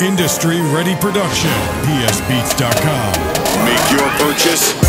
Industry ready production. PSBeats.com. Make your purchase